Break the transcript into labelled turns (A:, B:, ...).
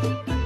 A: Bye.